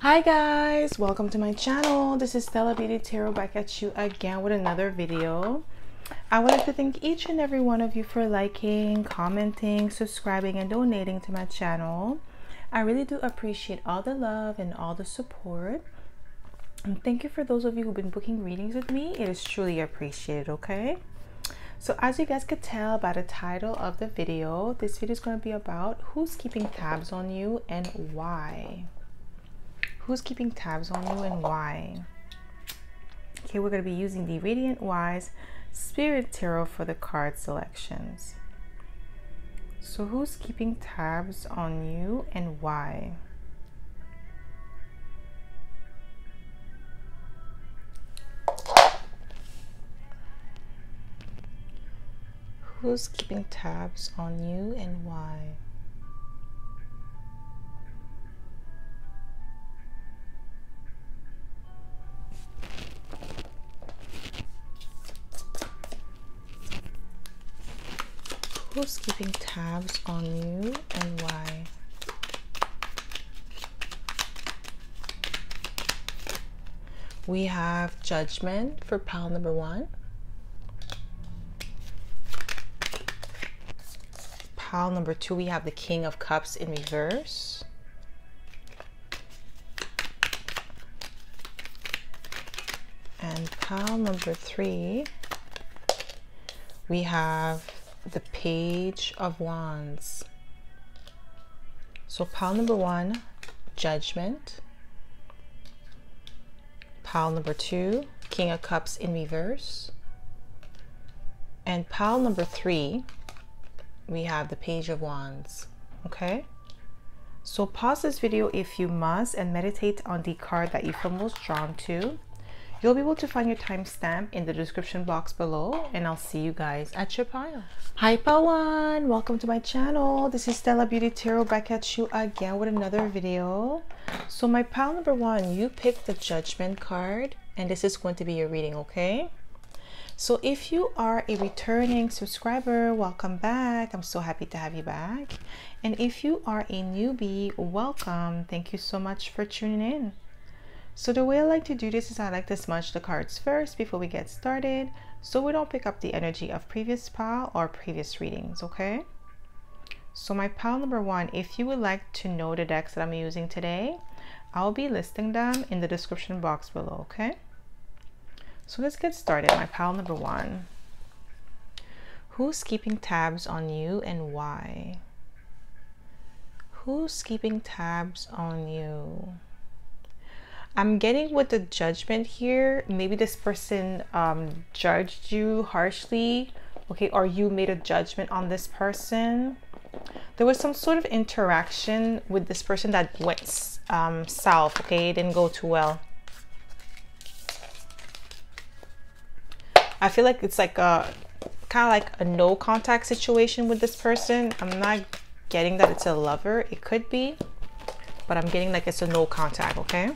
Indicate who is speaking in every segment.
Speaker 1: Hi guys, welcome to my channel. This is Stella Beauty Tarot back at you again with another video. I would like to thank each and every one of you for liking, commenting, subscribing, and donating to my channel. I really do appreciate all the love and all the support. And thank you for those of you who've been booking readings with me. It is truly appreciated, okay? So as you guys could tell by the title of the video, this video is going to be about who's keeping tabs on you and why. Who's keeping tabs on you and why? Okay, we're going to be using the Radiant Wise Spirit Tarot for the card selections. So who's keeping tabs on you and why? Who's keeping tabs on you and why? Who's keeping tabs on you and why? We have judgment for pile number one. Pile number two, we have the King of Cups in reverse. And pile number three, we have the Page of Wands. So pile number one, Judgment. Pile number two, King of Cups in reverse. And pile number three, we have the Page of Wands. Okay? So pause this video if you must and meditate on the card that you feel most drawn to. You'll be able to find your timestamp in the description box below and I'll see you guys at your pile. Hi pile one! Welcome to my channel. This is Stella Beauty Tarot back at you again with another video. So my pile number one, you picked the Judgment card and this is going to be your reading, okay? So if you are a returning subscriber, welcome back. I'm so happy to have you back. And if you are a newbie, welcome. Thank you so much for tuning in. So the way I like to do this is I like to smudge the cards first before we get started so we don't pick up the energy of previous pile or previous readings, okay? So my pile number one, if you would like to know the decks that I'm using today, I'll be listing them in the description box below, okay? So let's get started. My pile number one. Who's keeping tabs on you and why? Who's keeping tabs on you? I'm getting with the judgment here. Maybe this person um, judged you harshly, okay, or you made a judgment on this person. There was some sort of interaction with this person that went um, south, okay, it didn't go too well. I feel like it's like a kind of like a no contact situation with this person. I'm not getting that it's a lover. It could be, but I'm getting like it's a no contact, okay?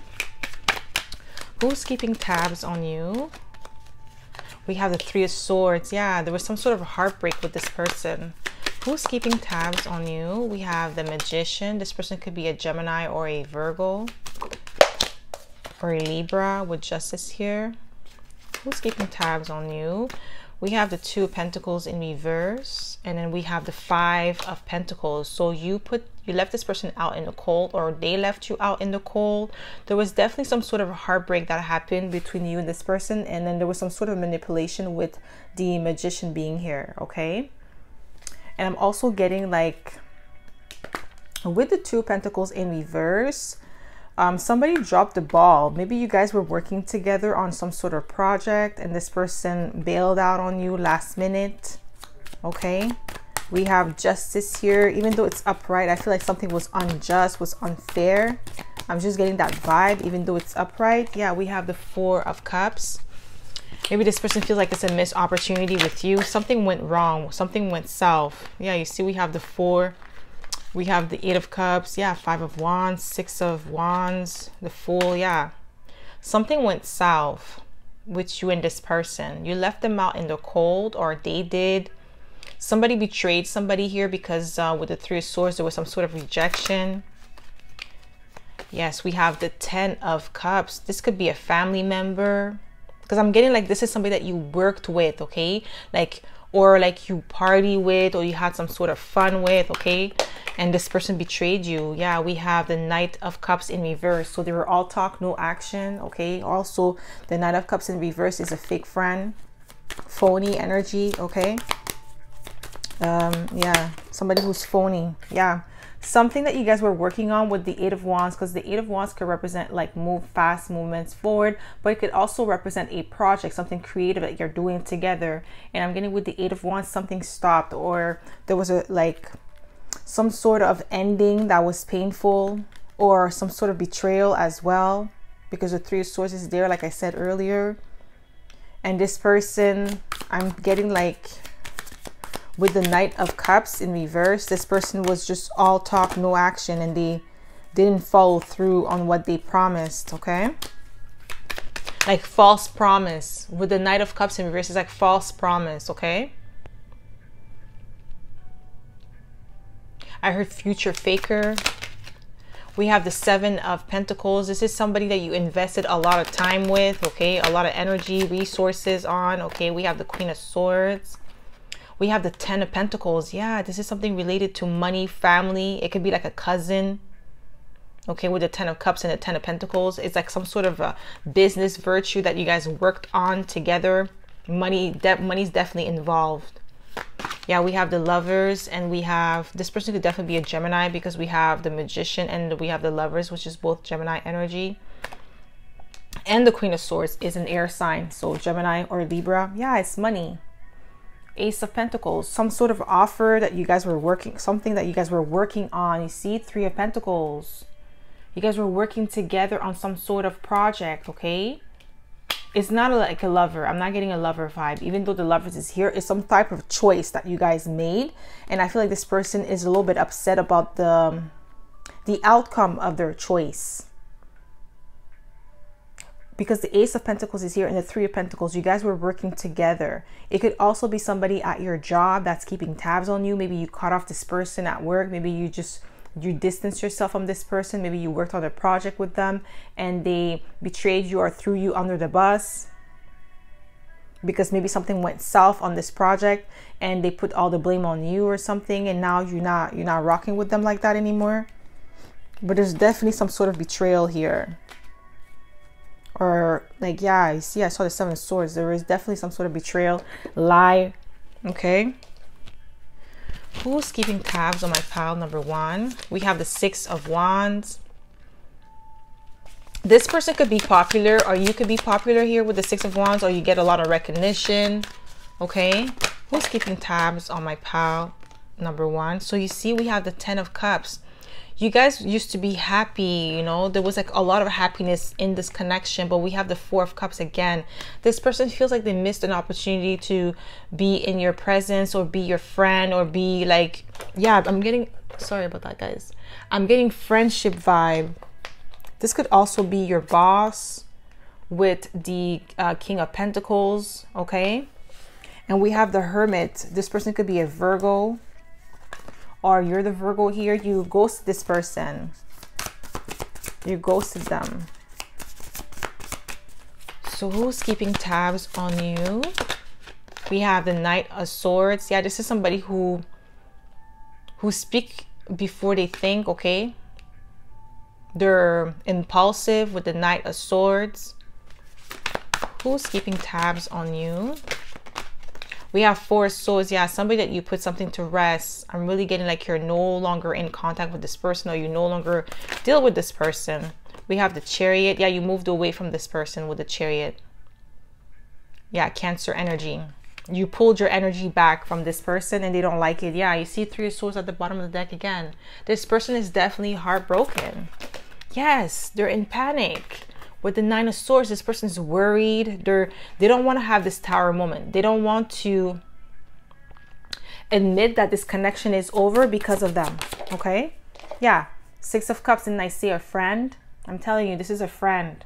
Speaker 1: Who's keeping tabs on you? We have the Three of Swords. Yeah, there was some sort of heartbreak with this person. Who's keeping tabs on you? We have the Magician. This person could be a Gemini or a Virgo or a Libra with Justice here. Who's keeping tabs on you? We have the two pentacles in reverse and then we have the five of pentacles. So you put you left this person out in the cold or they left you out in the cold. There was definitely some sort of heartbreak that happened between you and this person and then there was some sort of manipulation with the magician being here okay? And i'm also getting like with the two pentacles in reverse um, somebody dropped the ball. Maybe you guys were working together on some sort of project and this person bailed out on you last minute. Okay. We have justice here. Even though it's upright, I feel like something was unjust, was unfair. I'm just getting that vibe, even though it's upright. Yeah, we have the four of cups. Maybe this person feels like it's a missed opportunity with you. Something went wrong. Something went south. Yeah, you see we have the four we have the eight of cups. Yeah five of wands six of wands the fool. Yeah. Something went south with you and this person. You left them out in the cold or they did. Somebody betrayed somebody here because uh, with the three of swords there was some sort of rejection. Yes, we have the 10 of cups. This could be a family member. Because I'm getting like this is somebody that you worked with, okay? Like or like you party with or you had some sort of fun with, okay? And this person betrayed you. Yeah, we have the Knight of Cups in reverse. So they were all talk, no action, okay? Also, the Knight of Cups in reverse is a fake friend, phony energy, okay? Um, yeah, somebody who's phony. Yeah, something that you guys were working on with the eight of wands because the eight of wands could represent like move fast movements forward but it could also represent a project something creative that you're doing together. And i'm getting with the eight of wands something stopped or there was a like some sort of ending that was painful or some sort of betrayal as well because the three of swords is there like i said earlier. And this person i'm getting like with the Knight of Cups in reverse, this person was just all talk, no action, and they didn't follow through on what they promised, okay? Like false promise. With the Knight of Cups in reverse, it's like false promise, okay? I heard future faker. We have the Seven of Pentacles. This is somebody that you invested a lot of time with, okay? A lot of energy, resources on, okay? We have the Queen of Swords we have the Ten of Pentacles. Yeah, this is something related to money, family. It could be like a cousin. Okay, with the Ten of Cups and the Ten of Pentacles. It's like some sort of a business virtue that you guys worked on together. Money, de money's definitely involved. Yeah, we have the lovers and we have, this person could definitely be a Gemini because we have the magician and we have the lovers, which is both Gemini energy and the queen of swords is an air sign so gemini or libra yeah it's money ace of pentacles some sort of offer that you guys were working something that you guys were working on. You see three of pentacles. You guys were working together on some sort of project okay? It's not a, like a lover. I'm not getting a lover vibe. Even though the lovers is here it's some type of choice that you guys made. And i feel like this person is a little bit upset about the the outcome of their choice because the ace of pentacles is here and the three of pentacles you guys were working together. It could also be somebody at your job that's keeping tabs on you. Maybe you cut off this person at work. Maybe you just you distance yourself from this person. Maybe you worked on a project with them and they betrayed you or threw you under the bus because maybe something went south on this project and they put all the blame on you or something and now you're not you're not rocking with them like that anymore. But there's definitely some sort of betrayal here or like yeah i see i saw the seven swords. There is definitely some sort of betrayal lie okay? Who's keeping tabs on my pile number one? We have the six of wands. This person could be popular or you could be popular here with the six of wands or you get a lot of recognition okay? Who's keeping tabs on my pile number one? So you see we have the ten of cups you guys used to be happy you know? There was like a lot of happiness in this connection but we have the four of cups again. This person feels like they missed an opportunity to be in your presence or be your friend or be like yeah i'm getting sorry about that guys. I'm getting friendship vibe. This could also be your boss with the uh, king of pentacles okay? And we have the hermit. This person could be a virgo or you're the Virgo here, you ghost this person. You ghosted them. So who's keeping tabs on you? We have the Knight of Swords. Yeah, this is somebody who who speak before they think, okay? They're impulsive with the Knight of Swords. Who's keeping tabs on you? We have four swords. Yeah, somebody that you put something to rest. I'm really getting like you're no longer in contact with this person or you no longer deal with this person. We have the chariot. Yeah, you moved away from this person with the chariot. Yeah, cancer energy. You pulled your energy back from this person and they don't like it. Yeah, you see three swords at the bottom of the deck again. This person is definitely heartbroken. Yes, they're in panic with the nine of swords this person is worried. They're they don't want to have this tower moment. They don't want to admit that this connection is over because of them okay? Yeah six of cups and i see a friend. I'm telling you this is a friend.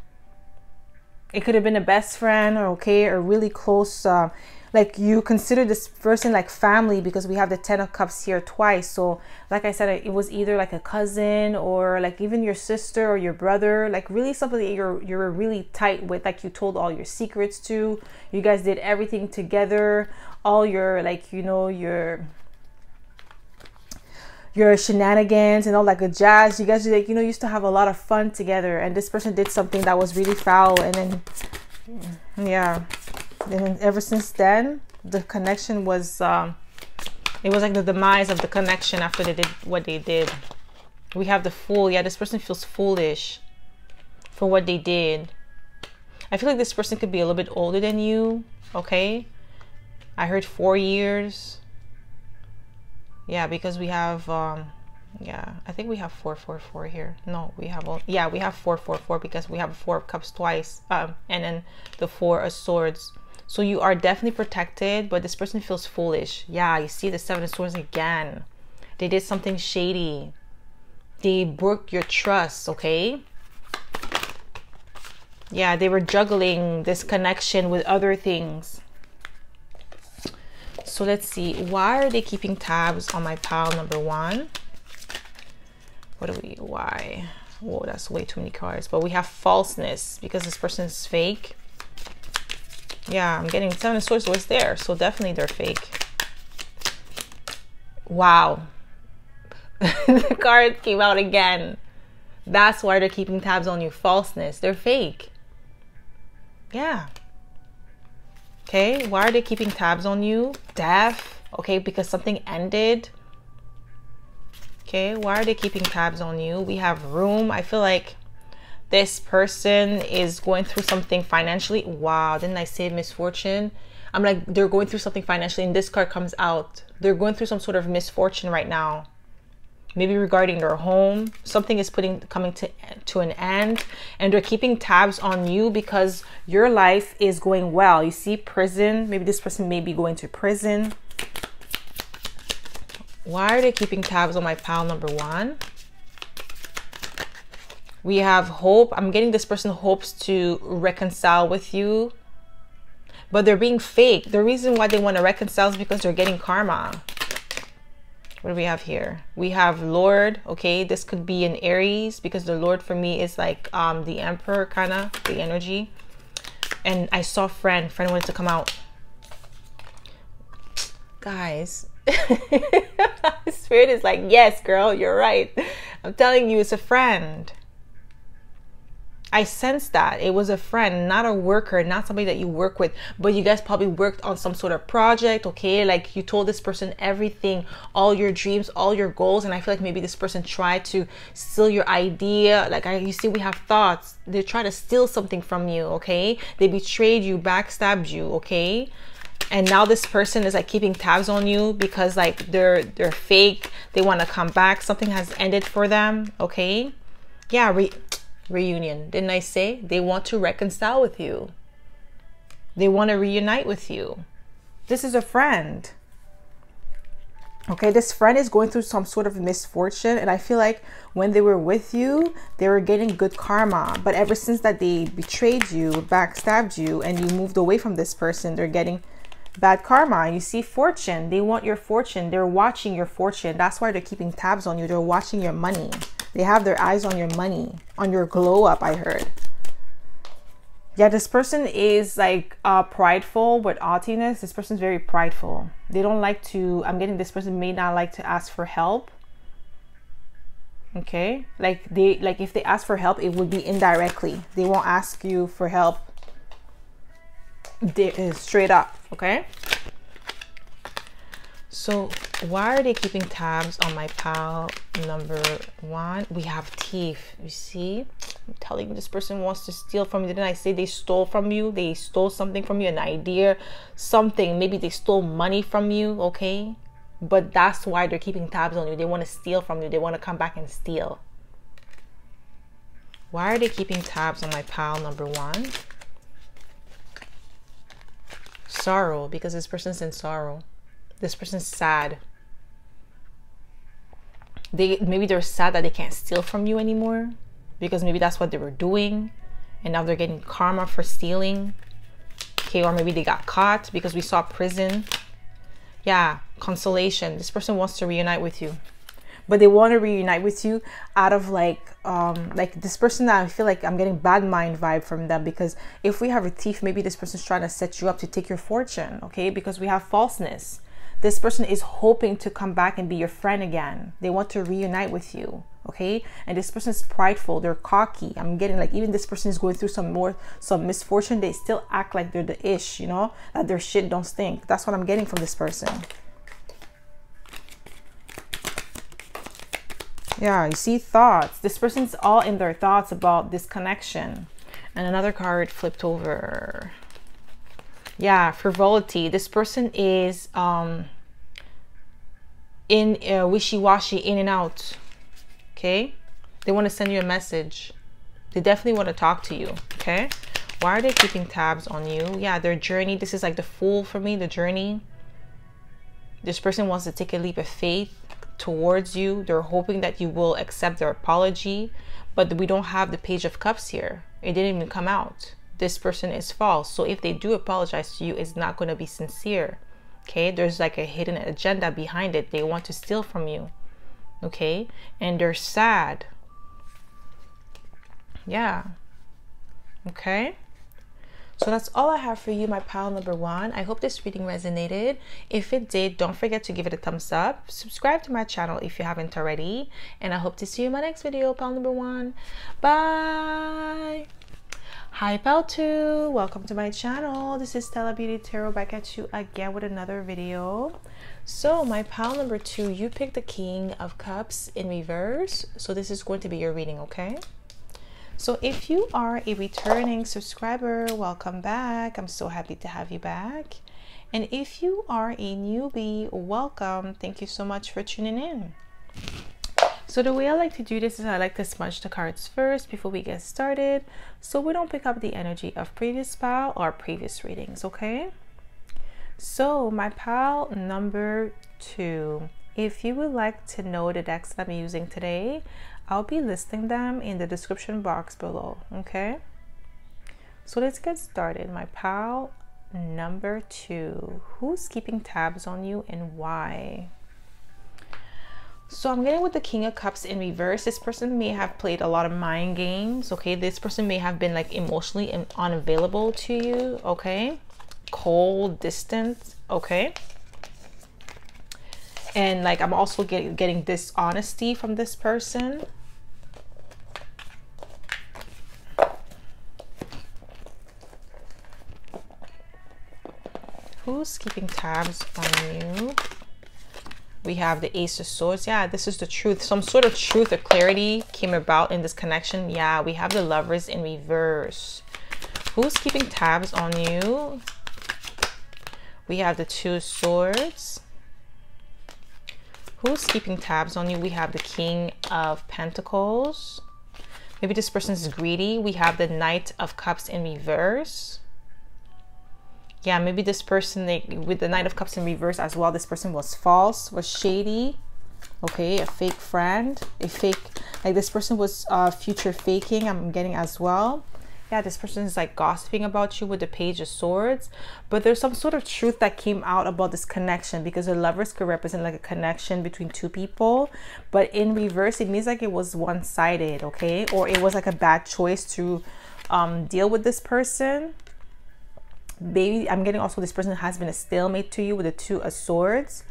Speaker 1: It could have been a best friend or okay or really close uh, like you consider this person like family because we have the 10 of cups here twice. So like i said it was either like a cousin or like even your sister or your brother like really somebody you're you're really tight with like you told all your secrets to. You guys did everything together. All your like you know your your shenanigans and all that good jazz. You guys like you know used to have a lot of fun together, and this person did something that was really foul, and then yeah, and ever since then the connection was um, it was like the demise of the connection after they did what they did. We have the fool. Yeah, this person feels foolish for what they did. I feel like this person could be a little bit older than you. Okay, I heard four years yeah because we have um yeah i think we have 444 here no we have all yeah we have 444 because we have four of cups twice um and then the four of swords so you are definitely protected but this person feels foolish. Yeah you see the seven of swords again. They did something shady. They broke your trust okay? Yeah they were juggling this connection with other things. So let's see why are they keeping tabs on my pile number one? What do we why? Whoa that's way too many cards but we have falseness because this person is fake yeah i'm getting seven of swords was there so definitely they're fake wow the card came out again that's why they're keeping tabs on you falseness they're fake yeah Okay, why are they keeping tabs on you? Death, okay, because something ended. Okay, why are they keeping tabs on you? We have room. I feel like this person is going through something financially. Wow, didn't I say misfortune? I'm like, they're going through something financially, and this card comes out. They're going through some sort of misfortune right now maybe regarding their home something is putting coming to to an end and they're keeping tabs on you because your life is going well you see prison maybe this person may be going to prison why are they keeping tabs on my pile number one we have hope. I'm getting this person hopes to reconcile with you. But they're being fake. The reason why they want to reconcile is because they're getting karma. What do we have here? We have lord okay? This could be an aries because the lord for me is like um the emperor kind of the energy. And i saw friend friend wanted to come out. Guys spirit is like yes girl you're right. I'm telling you it's a friend I sensed that it was a friend, not a worker, not somebody that you work with, but you guys probably worked on some sort of project, okay? Like you told this person everything, all your dreams, all your goals, and I feel like maybe this person tried to steal your idea. Like I, you see, we have thoughts. They try to steal something from you, okay? They betrayed you, backstabbed you, okay? and now this person is like keeping tabs on you because like they're they're fake they want to come back something has ended for them okay yeah reunion. Didn't I say? They want to reconcile with you. They want to reunite with you. This is a friend. Okay, this friend is going through some sort of misfortune, and I feel like when they were with you, they were getting good karma. But ever since that they betrayed you, backstabbed you, and you moved away from this person, they're getting bad karma. You see fortune. They want your fortune. They're watching your fortune. That's why they're keeping tabs on you. They're watching your money. They have their eyes on your money, on your glow up, I heard. Yeah, this person is like uh, prideful with haughtiness. This person's very prideful. They don't like to, I'm getting this person may not like to ask for help. Okay. Like they, like if they ask for help, it would be indirectly. They won't ask you for help they, uh, straight up. Okay. So why are they keeping tabs on my pal number one? We have thief. You see? I'm telling you, this person wants to steal from you. Didn't I say they stole from you? They stole something from you, an idea, something. Maybe they stole money from you, okay? But that's why they're keeping tabs on you. They want to steal from you. They want to come back and steal. Why are they keeping tabs on my pal number one? Sorrow, because this person's in sorrow this person's sad. They maybe they're sad that they can't steal from you anymore because maybe that's what they were doing and now they're getting karma for stealing. Okay or maybe they got caught because we saw prison. Yeah consolation. This person wants to reunite with you. But they want to reunite with you out of like um like this person that i feel like i'm getting bad mind vibe from them because if we have a thief maybe this person's trying to set you up to take your fortune okay? Because we have falseness this person is hoping to come back and be your friend again. They want to reunite with you okay? And this person is prideful. They're cocky. I'm getting like even this person is going through some more some misfortune. They still act like they're the ish you know? That their shit don't stink. That's what i'm getting from this person. Yeah you see thoughts. This person's all in their thoughts about this connection. And another card flipped over yeah frivolity. This person is um in uh, wishy-washy in and out. Okay? They want to send you a message. They definitely want to talk to you okay? Why are they keeping tabs on you? Yeah their journey. This is like the fool for me the journey. This person wants to take a leap of faith towards you. They're hoping that you will accept their apology but we don't have the page of cups here. It didn't even come out this person is false so if they do apologize to you it's not going to be sincere okay there's like a hidden agenda behind it they want to steal from you okay and they're sad yeah okay so that's all I have for you, my pile number one. I hope this reading resonated. If it did, don't forget to give it a thumbs up. Subscribe to my channel if you haven't already. And I hope to see you in my next video, pile number one. Bye. Hi pal 2 welcome to my channel. This is Stella Beauty Tarot back at you again with another video. So my pal number two, you picked the King of Cups in reverse. So this is going to be your reading, okay? So if you are a returning subscriber, welcome back. I'm so happy to have you back. And if you are a newbie, welcome. Thank you so much for tuning in. So the way I like to do this is I like to smudge the cards first before we get started so we don't pick up the energy of previous pile or previous readings, okay? So my pile number two, if you would like to know the decks that I'm using today, I'll be listing them in the description box below, okay? So let's get started. My pile number two, who's keeping tabs on you and why? So I'm getting with the King of Cups in reverse. This person may have played a lot of mind games, okay? This person may have been like emotionally unavailable to you, okay? Cold, distant, okay? And like I'm also getting getting dishonesty from this person. Who's keeping tabs on you? We have the ace of swords. Yeah this is the truth. Some sort of truth or clarity came about in this connection. Yeah we have the lovers in reverse. Who's keeping tabs on you? We have the two swords. Who's keeping tabs on you? We have the king of pentacles. Maybe this person is greedy. We have the knight of cups in reverse yeah, maybe this person, with the Knight of Cups in reverse as well, this person was false, was shady. Okay, a fake friend, a fake, like this person was uh, future faking, I'm getting as well. Yeah, this person is like gossiping about you with the Page of Swords. But there's some sort of truth that came out about this connection because the lovers could represent like a connection between two people. But in reverse, it means like it was one-sided, okay? Or it was like a bad choice to um, deal with this person Baby, i'm getting also this person has been a stalemate to you with the two of swords.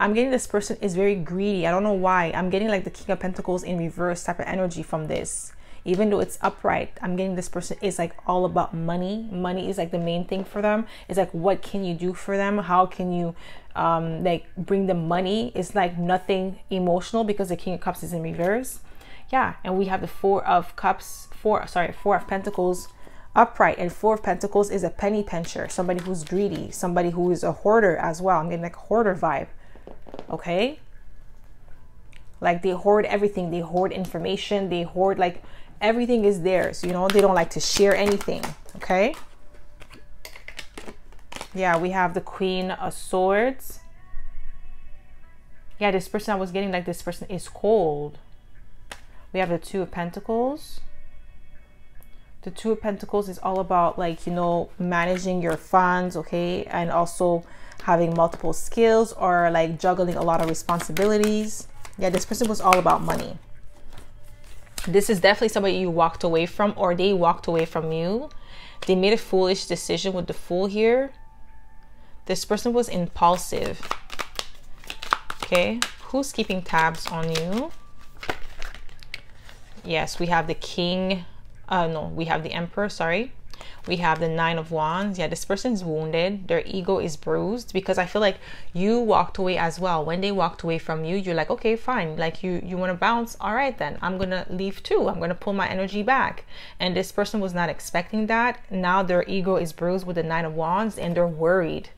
Speaker 1: I'm getting this person is very greedy. I don't know why. I'm getting like the king of pentacles in reverse type of energy from this. Even though it's upright i'm getting this person is like all about money. Money is like the main thing for them. It's like what can you do for them? How can you um like bring them money? It's like nothing emotional because the king of cups is in reverse. Yeah and we have the four of cups four sorry four of pentacles upright and four of pentacles is a penny pincher somebody who's greedy somebody who is a hoarder as well. I'm getting like a hoarder vibe okay? Like they hoard everything. They hoard information. They hoard like everything is theirs you know? They don't like to share anything okay? Yeah we have the queen of swords. Yeah this person i was getting like this person is cold. We have the two of pentacles the two of pentacles is all about like you know managing your funds okay? And also having multiple skills or like juggling a lot of responsibilities. Yeah this person was all about money. This is definitely somebody you walked away from or they walked away from you. They made a foolish decision with the fool here. This person was impulsive. Okay who's keeping tabs on you? Yes we have the king uh no we have the emperor sorry. We have the nine of wands. Yeah this person's wounded. Their ego is bruised because i feel like you walked away as well. When they walked away from you you're like okay fine. Like you you want to bounce? All right then. I'm gonna leave too. I'm gonna pull my energy back. And this person was not expecting that. Now their ego is bruised with the nine of wands and they're worried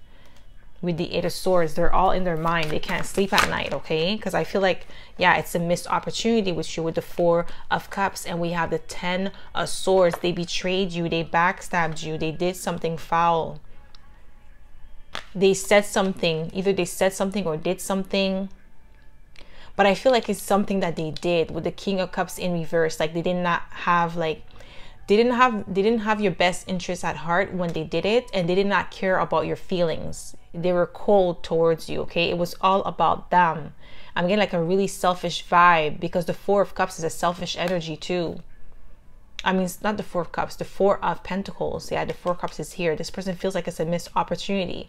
Speaker 1: with the eight of swords they're all in their mind. They can't sleep at night okay? Because i feel like yeah it's a missed opportunity with you with the four of cups and we have the ten of swords. They betrayed you. They backstabbed you. They did something foul. They said something. Either they said something or did something. But i feel like it's something that they did with the king of cups in reverse. Like they did not have like they didn't have they didn't have your best interests at heart when they did it and they did not care about your feelings. They were cold towards you okay? It was all about them. I'm getting like a really selfish vibe because the four of cups is a selfish energy too. I mean it's not the four of cups the four of pentacles. Yeah the four of cups is here. This person feels like it's a missed opportunity.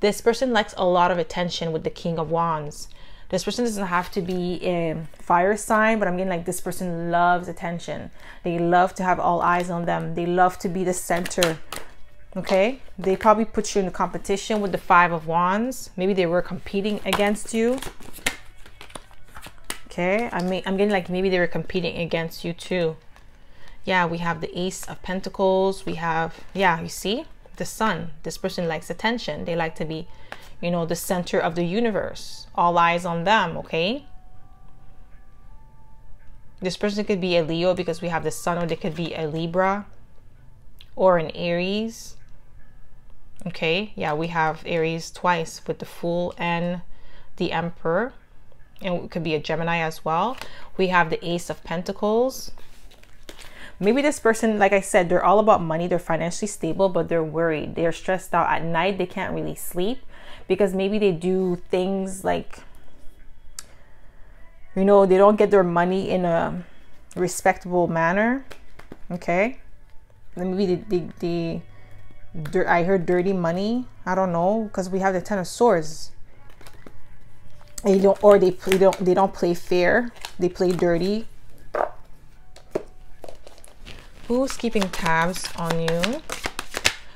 Speaker 1: This person likes a lot of attention with the king of wands this person doesn't have to be a fire sign, but I'm getting like this person loves attention. They love to have all eyes on them. They love to be the center. Okay. They probably put you in a competition with the five of wands. Maybe they were competing against you. Okay. I mean, I'm getting like maybe they were competing against you too. Yeah. We have the ace of pentacles. We have, yeah, you see the sun. This person likes attention. They like to be you know, the center of the universe. All eyes on them, okay? This person could be a Leo because we have the sun, or they could be a Libra or an Aries. Okay, yeah, we have Aries twice with the Fool and the Emperor. And it could be a Gemini as well. We have the Ace of Pentacles. Maybe this person, like I said, they're all about money. They're financially stable, but they're worried. They're stressed out at night. They can't really sleep because maybe they do things like you know they don't get their money in a respectable manner okay? Maybe they, they, they I heard dirty money I don't know because we have the ten of swords. They don't or they play don't they don't play fair they play dirty. Who's keeping tabs on you?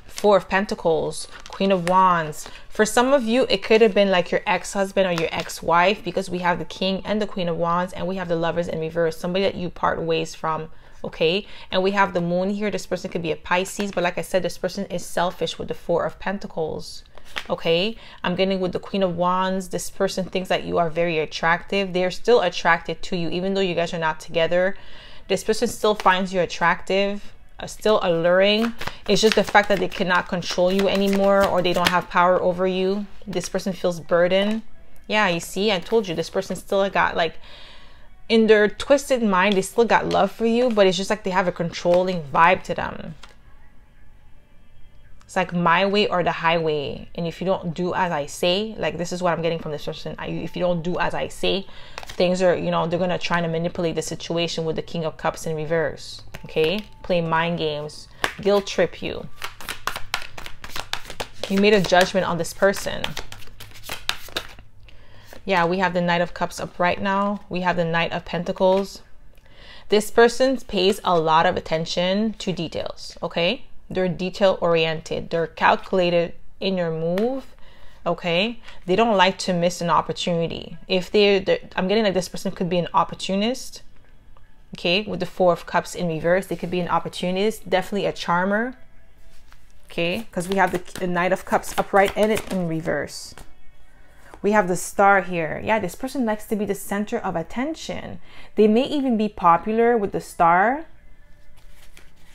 Speaker 1: Four of pentacles queen of wands. For some of you, it could have been like your ex-husband or your ex-wife because we have the king and the queen of wands and we have the lovers in reverse, somebody that you part ways from okay? And we have the moon here. This person could be a pisces but like i said this person is selfish with the four of pentacles okay? I'm getting with the queen of wands. This person thinks that you are very attractive. They're still attracted to you even though you guys are not together. This person still finds you attractive still alluring. It's just the fact that they cannot control you anymore or they don't have power over you. This person feels burdened. Yeah, you see, I told you this person still got like in their twisted mind, they still got love for you, but it's just like they have a controlling vibe to them. It's like my way or the highway. And if you don't do as I say, like this is what I'm getting from this person. I, if you don't do as I say, things are, you know, they're going to try to manipulate the situation with the King of Cups in reverse. Okay. Play mind games, guilt trip you. You made a judgment on this person. Yeah, we have the Knight of Cups up right now. We have the Knight of Pentacles. This person pays a lot of attention to details. Okay they're detail oriented. They're calculated in your move. Okay. They don't like to miss an opportunity. If they're I'm getting like this person could be an opportunist. Okay. With the four of cups in reverse, they could be an opportunist, definitely a charmer. Okay. Because we have the, the knight of cups upright and it in reverse we have the star here. Yeah, this person likes to be the center of attention. They may even be popular with the star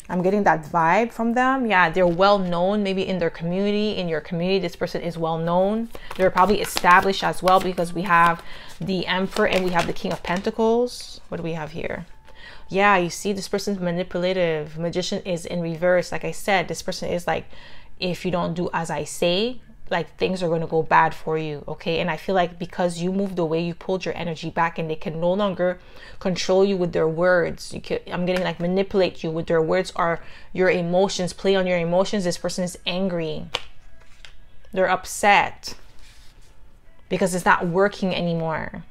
Speaker 1: I'm getting that vibe from them. Yeah, they're well known, maybe in their community. In your community, this person is well known. They're probably established as well because we have the Emperor and we have the King of Pentacles. What do we have here? Yeah you see this person's manipulative magician is in reverse. Like i said this person is like if you don't do as i say like things are going to go bad for you okay? And i feel like because you moved away you pulled your energy back and they can no longer control you with their words. You can i'm getting like manipulate you with their words or your emotions play on your emotions. This person is angry. They're upset because it's not working anymore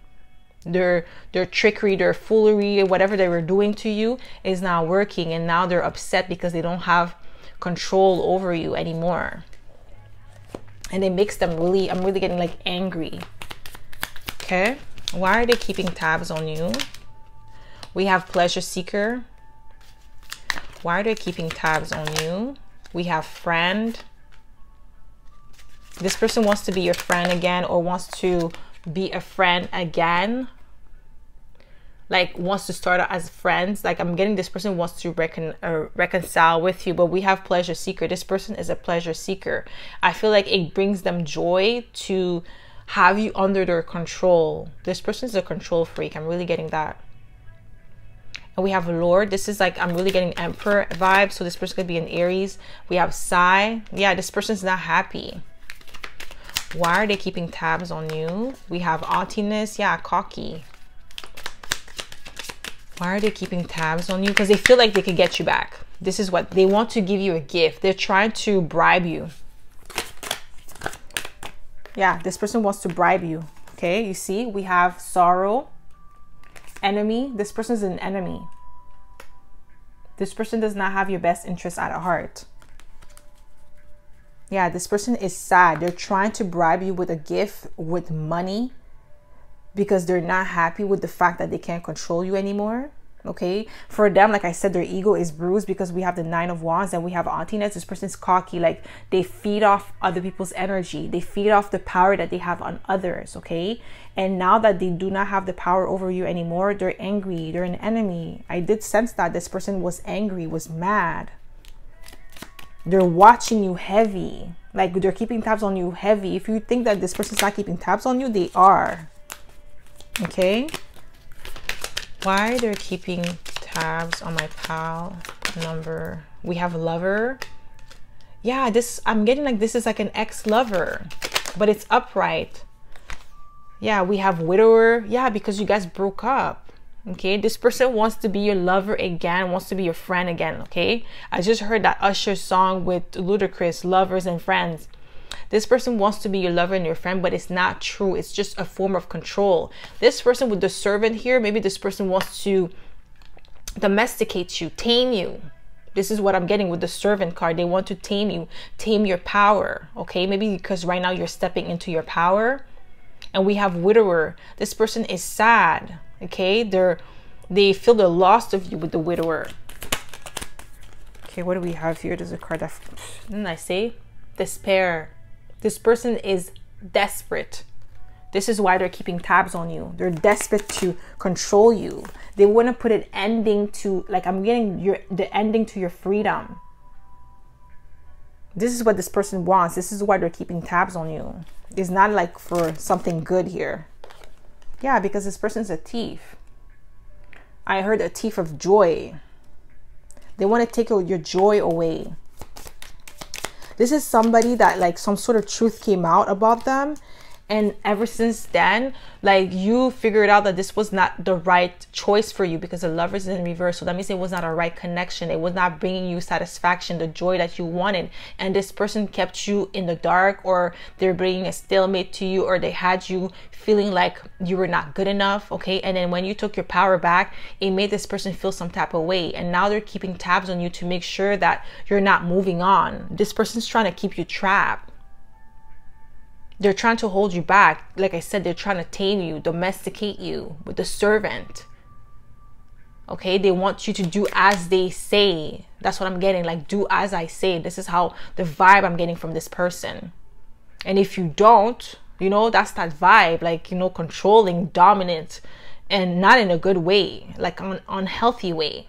Speaker 1: their their trickery their foolery whatever they were doing to you is not working. And now they're upset because they don't have control over you anymore. And it makes them really i'm really getting like angry. Okay? Why are they keeping tabs on you? We have pleasure seeker. Why are they keeping tabs on you? We have friend. This person wants to be your friend again or wants to be a friend again like wants to start out as friends. Like i'm getting this person wants to recon uh, reconcile with you but we have pleasure seeker. This person is a pleasure seeker. I feel like it brings them joy to have you under their control. This person is a control freak. I'm really getting that. And we have lord. This is like i'm really getting emperor vibe so this person could be an aries. We have Psy. yeah this person's not happy. Why are they keeping tabs on you? We have haughtiness yeah cocky why are they keeping tabs on you? Because they feel like they could get you back. This is what they want to give you a gift. They're trying to bribe you. Yeah, this person wants to bribe you. Okay, you see, we have sorrow, enemy. This person is an enemy. This person does not have your best interest at heart. Yeah, this person is sad. They're trying to bribe you with a gift, with money, because they're not happy with the fact that they can't control you anymore okay? For them like i said their ego is bruised because we have the nine of wands and we have haughtiness this person's cocky. Like they feed off other people's energy. They feed off the power that they have on others okay? And now that they do not have the power over you anymore they're angry. They're an enemy. I did sense that this person was angry was mad. They're watching you heavy. Like they're keeping tabs on you heavy. If you think that this person's not keeping tabs on you they are okay. Why they're keeping tabs on my pal number? We have lover. Yeah this i'm getting like this is like an ex-lover but it's upright. Yeah we have widower. Yeah because you guys broke up. Okay this person wants to be your lover again wants to be your friend again okay? I just heard that usher song with ludacris lovers and friends this person wants to be your lover and your friend, but it's not true. It's just a form of control. This person with the servant here, maybe this person wants to domesticate you, tame you. This is what I'm getting with the servant card. They want to tame you, tame your power. Okay, maybe because right now you're stepping into your power. And we have widower. This person is sad. Okay, they're they feel the loss of you with the widower. Okay, what do we have here? There's a card that didn't I say? Despair. This person is desperate. This is why they're keeping tabs on you. They're desperate to control you. They want to put an ending to, like, I'm getting your the ending to your freedom. This is what this person wants. This is why they're keeping tabs on you. It's not like for something good here. Yeah, because this person's a thief. I heard a thief of joy. They want to take your joy away. This is somebody that like some sort of truth came out about them and ever since then like you figured out that this was not the right choice for you because the lovers is in reverse. So that means it was not a right connection. It was not bringing you satisfaction the joy that you wanted. And this person kept you in the dark or they're bringing a stalemate to you or they had you feeling like you were not good enough okay? And then when you took your power back it made this person feel some type of way. And now they're keeping tabs on you to make sure that you're not moving on. This person's trying to keep you trapped they're trying to hold you back. Like I said, they're trying to tame you, domesticate you with the servant. Okay, they want you to do as they say. That's what I'm getting. Like, do as I say. This is how the vibe I'm getting from this person. And if you don't, you know, that's that vibe, like, you know, controlling, dominant, and not in a good way, like an unhealthy way.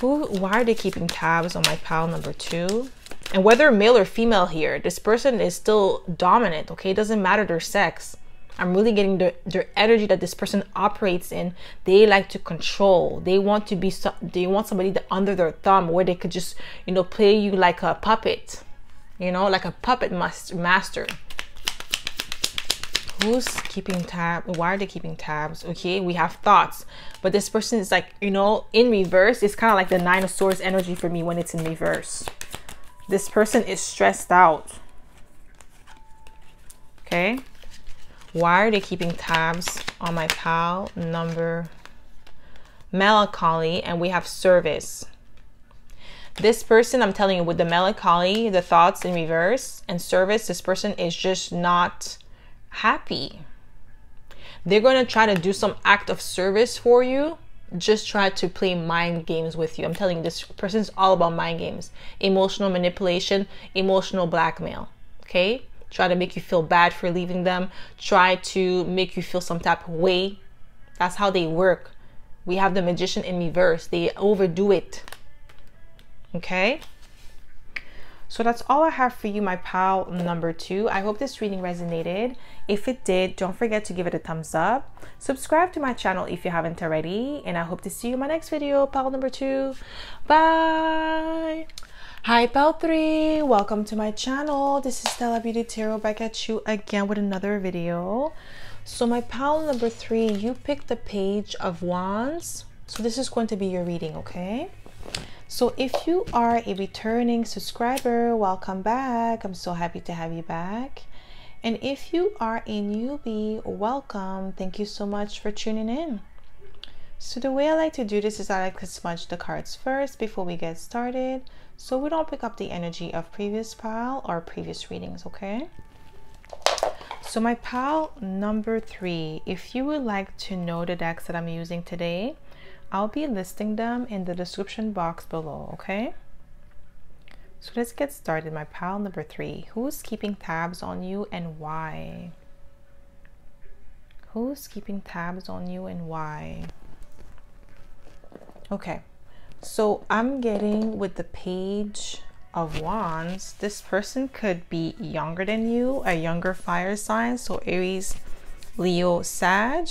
Speaker 1: Who, why are they keeping tabs on my pal number two? And whether male or female here, this person is still dominant, okay? It doesn't matter their sex. I'm really getting the, their energy that this person operates in. They like to control. They want to be, they want somebody that under their thumb where they could just, you know, play you like a puppet, you know, like a puppet master. Who's keeping tab? Why are they keeping tabs? Okay, we have thoughts, but this person is like, you know, in reverse. It's kind of like the nine of swords energy for me when it's in reverse. This person is stressed out. Okay. Why are they keeping tabs on my pile number melancholy and we have service. This person, I'm telling you, with the melancholy, the thoughts in reverse and service, this person is just not happy. They're going to try to do some act of service for you just try to play mind games with you. I'm telling you, this person is all about mind games, emotional manipulation, emotional blackmail. Okay? Try to make you feel bad for leaving them, try to make you feel some type of way. That's how they work. We have the magician in reverse, they overdo it. Okay? So that's all I have for you, my pile number two. I hope this reading resonated. If it did, don't forget to give it a thumbs up. Subscribe to my channel if you haven't already. And I hope to see you in my next video, pile number two. Bye. Hi, pile three. Welcome to my channel. This is Stella Beauty Tarot back at you again with another video. So my pile number three, you picked the page of wands. So this is going to be your reading, okay? So if you are a returning subscriber, welcome back. I'm so happy to have you back. And if you are a newbie, welcome. Thank you so much for tuning in. So the way I like to do this is I like to smudge the cards first before we get started so we don't pick up the energy of previous pile or previous readings, okay? So my pile number three, if you would like to know the decks that I'm using today, I'll be listing them in the description box below, okay? So let's get started. My pile number three. Who's keeping tabs on you and why? Who's keeping tabs on you and why? Okay, so I'm getting with the page of wands, this person could be younger than you, a younger fire sign. So Aries, Leo, Sag.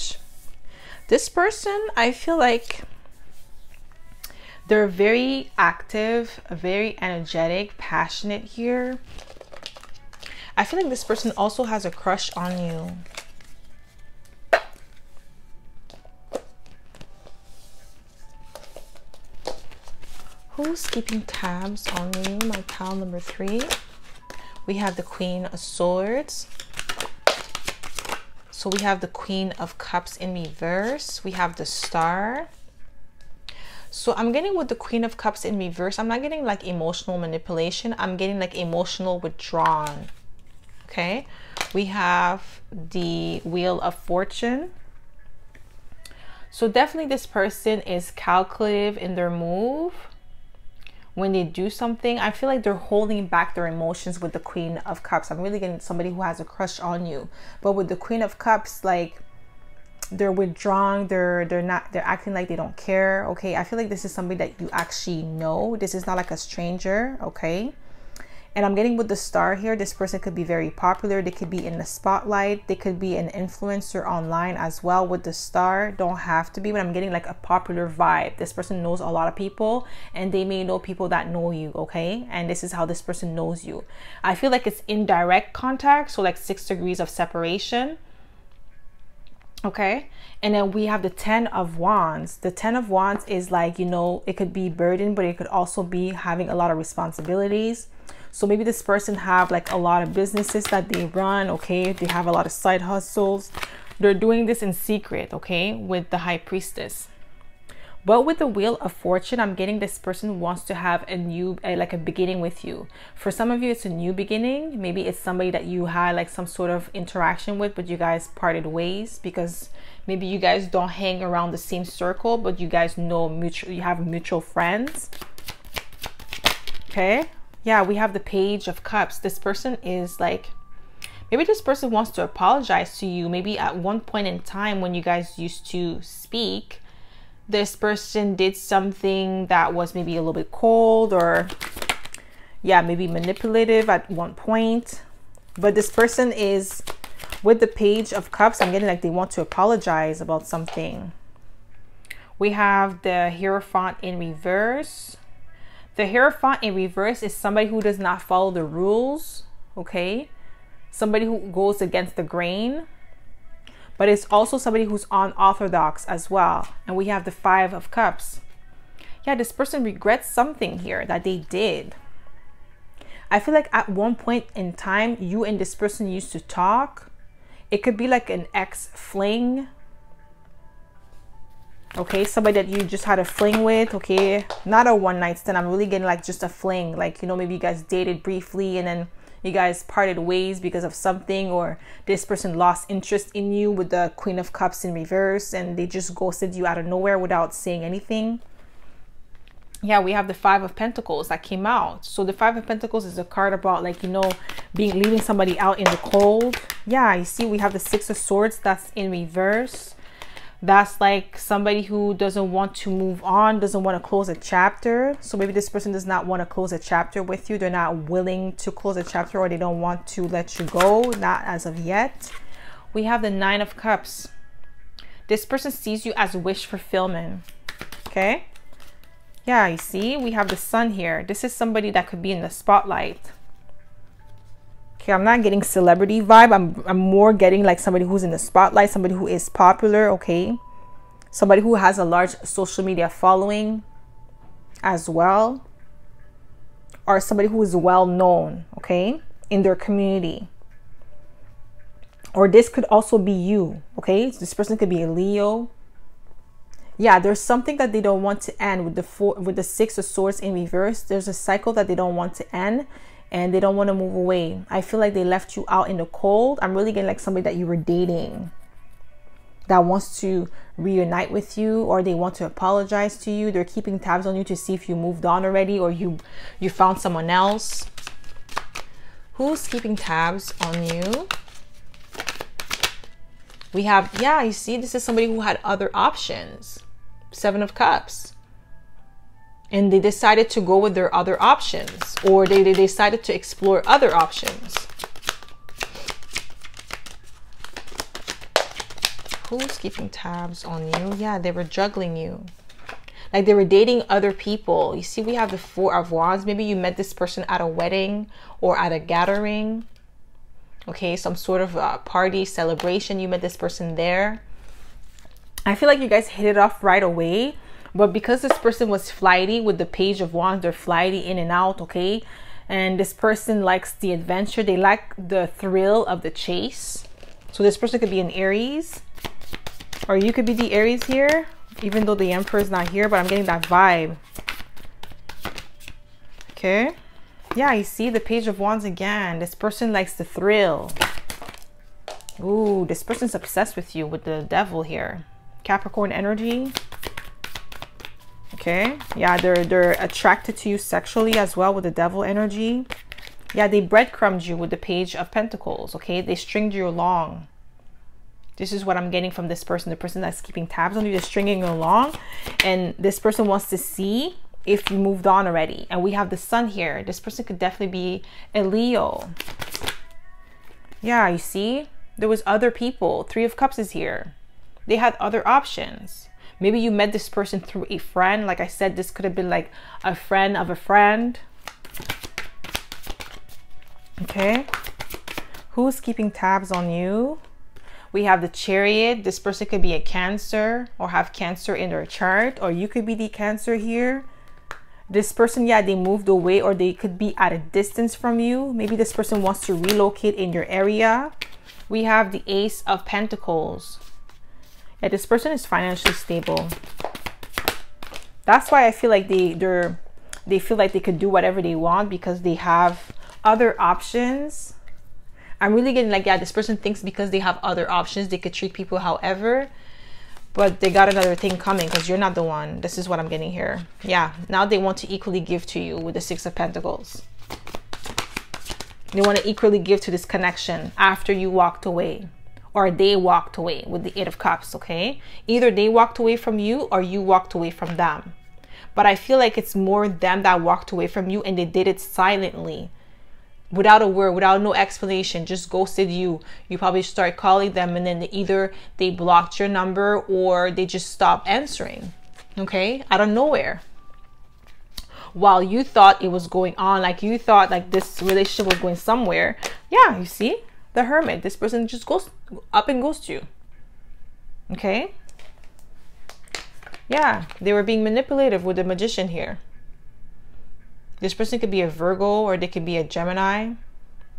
Speaker 1: This person, I feel like they're very active, very energetic, passionate here. I feel like this person also has a crush on you. Who's keeping tabs on you? My pile number three. We have the Queen of Swords. So we have the Queen of Cups in reverse. We have the Star. So I'm getting with the Queen of Cups in reverse. I'm not getting like emotional manipulation. I'm getting like emotional withdrawn. Okay. We have the Wheel of Fortune. So definitely this person is calculative in their move. When they do something, I feel like they're holding back their emotions with the Queen of Cups. I'm really getting somebody who has a crush on you. But with the Queen of Cups, like they're withdrawn they're they're not they're acting like they don't care okay? I feel like this is somebody that you actually know. This is not like a stranger okay? And i'm getting with the star here. This person could be very popular. They could be in the spotlight. They could be an influencer online as well with the star. Don't have to be but i'm getting like a popular vibe. This person knows a lot of people and they may know people that know you okay? And this is how this person knows you. I feel like it's indirect contact so like six degrees of separation okay? And then we have the 10 of wands. The 10 of wands is like you know it could be burden but it could also be having a lot of responsibilities. So maybe this person have like a lot of businesses that they run okay? They have a lot of side hustles. They're doing this in secret okay with the high priestess but with the Wheel of Fortune, I'm getting this person wants to have a new, like a beginning with you. For some of you, it's a new beginning. Maybe it's somebody that you had like some sort of interaction with, but you guys parted ways because maybe you guys don't hang around the same circle, but you guys know mutual, you have mutual friends. Okay. Yeah, we have the Page of Cups. This person is like, maybe this person wants to apologize to you. Maybe at one point in time when you guys used to speak, this person did something that was maybe a little bit cold or yeah maybe manipulative at one point. But this person is with the page of cups. I'm getting like they want to apologize about something. We have the hierophant in reverse. The hierophant in reverse is somebody who does not follow the rules okay? Somebody who goes against the grain but it's also somebody who's unorthodox as well and we have the five of cups yeah this person regrets something here that they did i feel like at one point in time you and this person used to talk it could be like an ex fling. Okay, somebody that you just had a fling with. Okay, not a one night stand. I'm really getting like just a fling. Like, you know, maybe you guys dated briefly and then you guys parted ways because of something, or this person lost interest in you with the Queen of Cups in reverse and they just ghosted you out of nowhere without saying anything yeah, we have the Five of Pentacles that came out. So the Five of Pentacles is a card about like, you know, being leaving somebody out in the cold. Yeah, you see we have the Six of Swords that's in reverse. That's like somebody who doesn't want to move on, doesn't want to close a chapter. So maybe this person does not want to close a chapter with you. They're not willing to close a chapter or they don't want to let you go, not as of yet. We have the Nine of Cups. This person sees you as wish fulfillment. Okay? Yeah, you see, we have the sun here. This is somebody that could be in the spotlight. Okay, I'm not getting celebrity vibe. I'm, I'm more getting like somebody who's in the spotlight, somebody who is popular, okay? Somebody who has a large social media following as well. Or somebody who is well known, okay, in their community. Or this could also be you, okay? So this person could be a Leo, yeah there's something that they don't want to end with the four with the six of swords in reverse there's a cycle that they don't want to end and they don't want to move away. I feel like they left you out in the cold. I'm really getting like somebody that you were dating that wants to reunite with you or they want to apologize to you. They're keeping tabs on you to see if you moved on already or you you found someone else. Who's keeping tabs on you? We have yeah you see this is somebody who had other options. Seven of Cups. And they decided to go with their other options or they, they decided to explore other options. Who's keeping tabs on you? Yeah, they were juggling you. Like they were dating other people. You see, we have the Four of Wands. Maybe you met this person at a wedding or at a gathering. Okay, some sort of uh, party, celebration. You met this person there I feel like you guys hit it off right away. But because this person was flighty with the page of wands, they're flighty in and out, okay? And this person likes the adventure. They like the thrill of the chase. So this person could be an Aries. Or you could be the Aries here. Even though the Emperor is not here. But I'm getting that vibe. Okay. Yeah, you see the page of wands again. This person likes the thrill. Ooh, this person's obsessed with you with the devil here. Capricorn energy. Okay. Yeah, they're they're attracted to you sexually as well with the devil energy. Yeah, they breadcrumbed you with the page of pentacles. Okay. They stringed you along. This is what I'm getting from this person. The person that's keeping tabs on you, they're stringing you along. And this person wants to see if you moved on already. And we have the sun here. This person could definitely be a Leo. Yeah, you see? There was other people. Three of Cups is here. They had other options. Maybe you met this person through a friend. Like I said, this could have been like a friend of a friend. Okay. Who's keeping tabs on you? We have the chariot. This person could be a cancer or have cancer in their chart, or you could be the cancer here. This person, yeah, they moved away or they could be at a distance from you. Maybe this person wants to relocate in your area. We have the ace of pentacles yeah, this person is financially stable. That's why I feel like they they're they feel like they could do whatever they want because they have other options. I'm really getting like, yeah, this person thinks because they have other options, they could treat people however, but they got another thing coming because you're not the one. This is what I'm getting here. Yeah, now they want to equally give to you with the Six of Pentacles. They want to equally give to this connection after you walked away or they walked away with the Eight of Cups, okay? Either they walked away from you or you walked away from them. But I feel like it's more them that walked away from you and they did it silently. without a word, without no explanation, just ghosted you. You probably start calling them and then either they blocked your number or they just stopped answering. Okay, out of nowhere. While you thought it was going on, like you thought like this relationship was going somewhere. Yeah, you see? The hermit. This person just goes up and goes to you. Okay? Yeah, they were being manipulative with the magician here. This person could be a Virgo or they could be a Gemini,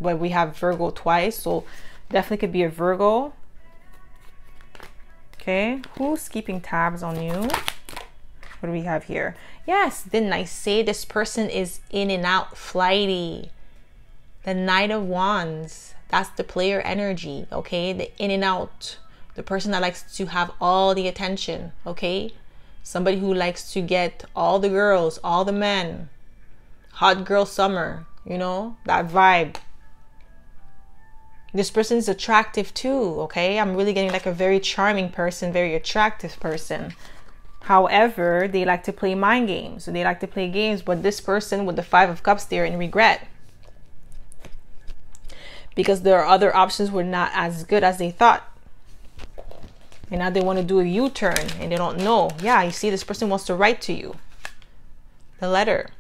Speaker 1: but we have Virgo twice, so definitely could be a Virgo. Okay, who's keeping tabs on you? What do we have here? Yes, didn't I say this person is in and out, flighty? The Knight of Wands, that's the player energy, okay? The in and out, the person that likes to have all the attention, okay? Somebody who likes to get all the girls, all the men, hot girl summer, you know, that vibe. This person is attractive too, okay? I'm really getting like a very charming person, very attractive person. However, they like to play mind games. So they like to play games, but this person with the Five of Cups, they're in regret. Because their other options were not as good as they thought. And now they want to do a U-turn and they don't know. Yeah, you see, this person wants to write to you. The letter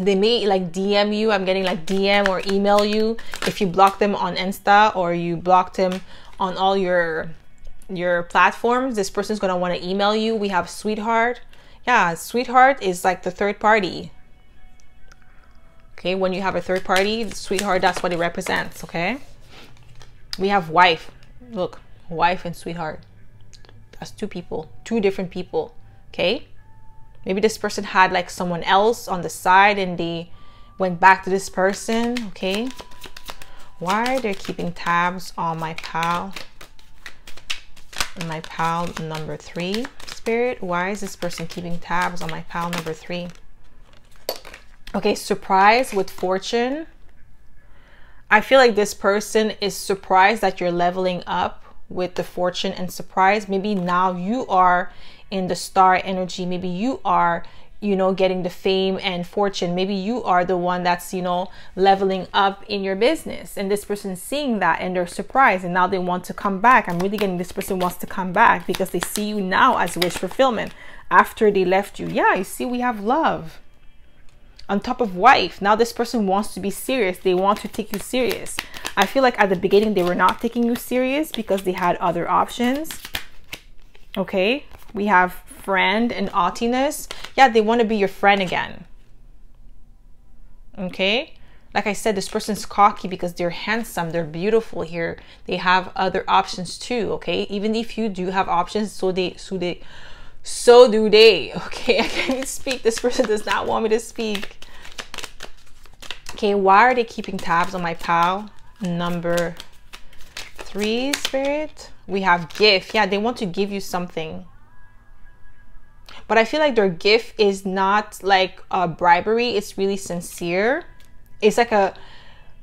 Speaker 1: they may like DM you. I'm getting like DM or email you if you block them on Insta or you blocked them on all your your platforms. This person's gonna want to email you. We have sweetheart. Yeah, sweetheart is like the third party. Okay, when you have a third party, sweetheart, that's what it represents. Okay, we have wife. Look, wife and sweetheart. That's two people, two different people. Okay. Maybe this person had like someone else on the side and they went back to this person. Okay. Why they're they keeping tabs on my pile? My pile number three spirit. Why is this person keeping tabs on my pile number three? Okay, surprise with fortune. I feel like this person is surprised that you're leveling up with the fortune and surprise. Maybe now you are in the star energy. Maybe you are, you know, getting the fame and fortune. Maybe you are the one that's, you know, leveling up in your business. And this person's seeing that and they're surprised and now they want to come back. I'm really getting this person wants to come back because they see you now as wish fulfillment after they left you. Yeah, you see, we have love on top of wife. Now this person wants to be serious. They want to take you serious. I feel like at the beginning they were not taking you serious because they had other options. Okay. We have friend and haughtiness. Yeah, they want to be your friend again. Okay. Like I said, this person's cocky because they're handsome, they're beautiful here. They have other options too, okay? Even if you do have options, so they so they so do they. Okay, I can't speak. This person does not want me to speak. Okay, why are they keeping tabs on my pile? Number three, spirit. We have gift. Yeah, they want to give you something but I feel like their gift is not like a bribery. It's really sincere. It's like a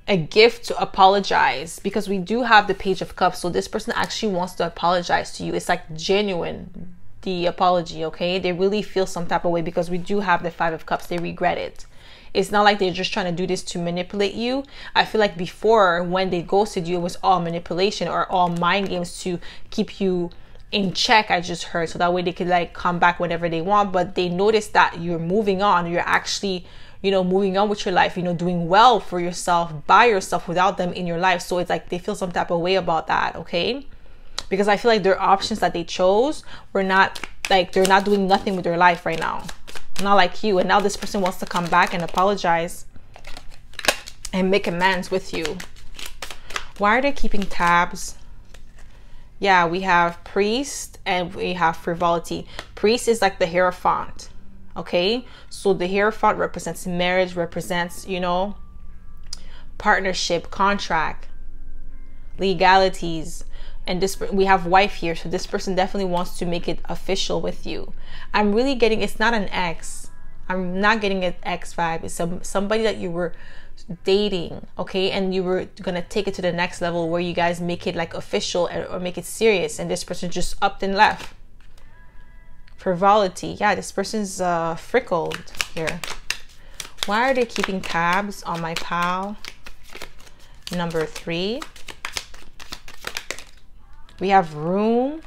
Speaker 1: a gift to apologize because we do have the page of cups. So this person actually wants to apologize to you. It's like genuine the apology, okay? They really feel some type of way because we do have the five of cups. They regret it. It's not like they're just trying to do this to manipulate you. I feel like before when they ghosted you, it was all manipulation or all mind games to keep you in check i just heard. So that way they could like come back whenever they want but they notice that you're moving on. You're actually you know moving on with your life you know doing well for yourself by yourself without them in your life. So it's like they feel some type of way about that okay? Because i feel like their options that they chose were not like they're not doing nothing with their life right now not like you and now this person wants to come back and apologize and make amends with you why are they keeping tabs yeah, we have priest and we have frivolity. Priest is like the hierophant. Okay, so the hierophant represents marriage, represents, you know, partnership, contract, legalities. And this we have wife here, so this person definitely wants to make it official with you. I'm really getting it's not an ex. I'm not getting an ex vibe. It's some somebody that you were dating okay and you were gonna take it to the next level where you guys make it like official or make it serious and this person just upped and left frivolity yeah this person's uh frickled here Why are they keeping tabs on my pile? Number three. We have room.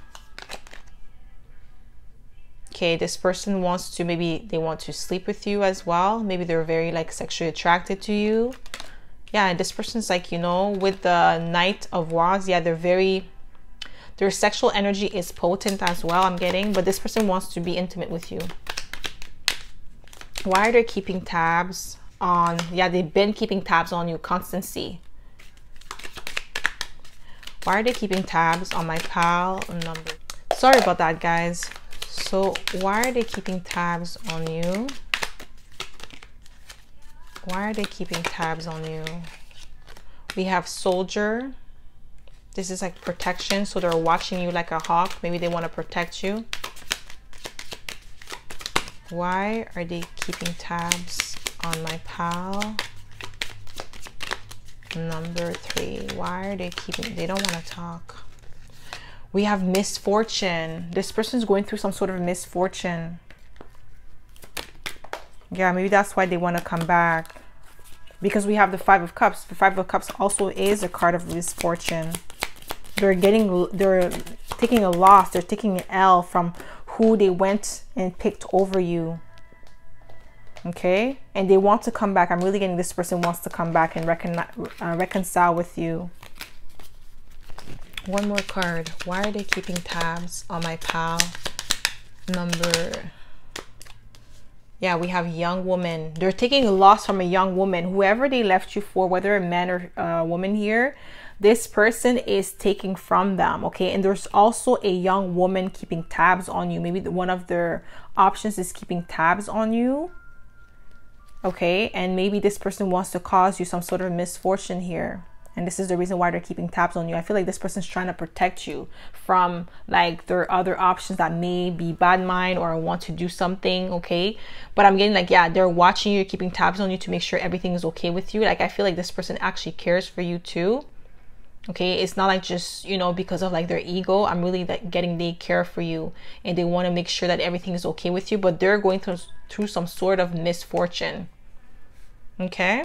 Speaker 1: Okay, this person wants to, maybe they want to sleep with you as well. Maybe they're very like sexually attracted to you. Yeah, this person's like, you know, with the Knight of Wands, yeah, they're very, their sexual energy is potent as well, I'm getting. But this person wants to be intimate with you. Why are they keeping tabs on, yeah, they've been keeping tabs on you, constancy. Why are they keeping tabs on my pile number? Sorry about that, guys. So why are they keeping tabs on you? Why are they keeping tabs on you? We have soldier. This is like protection. So they're watching you like a hawk. Maybe they want to protect you. Why are they keeping tabs on my pile? Number three. Why are they keeping, they don't want to talk. We have misfortune. This person's going through some sort of misfortune. Yeah, maybe that's why they want to come back. Because we have the Five of Cups. The Five of Cups also is a card of misfortune. They're getting, they're taking a loss. They're taking an L from who they went and picked over you okay and they want to come back i'm really getting this person wants to come back and recon uh, reconcile with you one more card. Why are they keeping tabs on my pile number? Yeah we have young woman. They're taking a loss from a young woman. Whoever they left you for whether a man or a woman here this person is taking from them okay? And there's also a young woman keeping tabs on you. Maybe one of their options is keeping tabs on you okay? And maybe this person wants to cause you some sort of misfortune here and this is the reason why they're keeping tabs on you. I feel like this person's trying to protect you from like their other options that may be bad mind or want to do something okay? But i'm getting like yeah they're watching you keeping tabs on you to make sure everything is okay with you. Like i feel like this person actually cares for you too okay? It's not like just you know because of like their ego. I'm really like getting they care for you and they want to make sure that everything is okay with you but they're going through through some sort of misfortune okay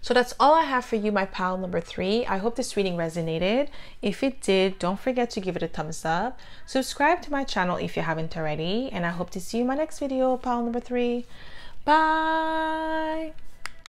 Speaker 1: so that's all I have for you, my pile number three. I hope this reading resonated. If it did, don't forget to give it a thumbs up. Subscribe to my channel if you haven't already. And I hope to see you in my next video, pile number three. Bye.